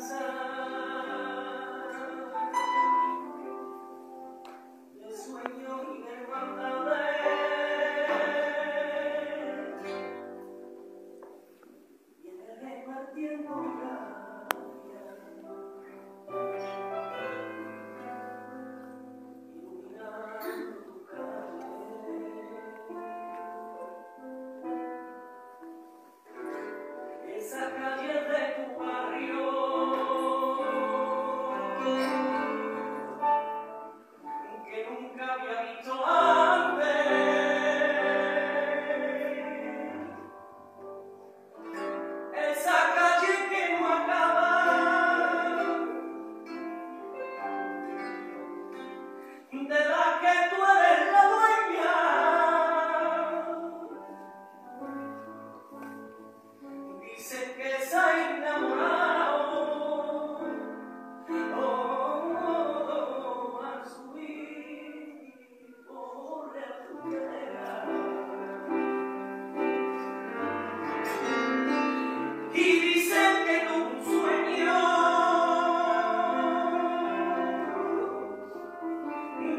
Yes, we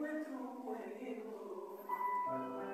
went through when it.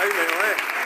Ahí me.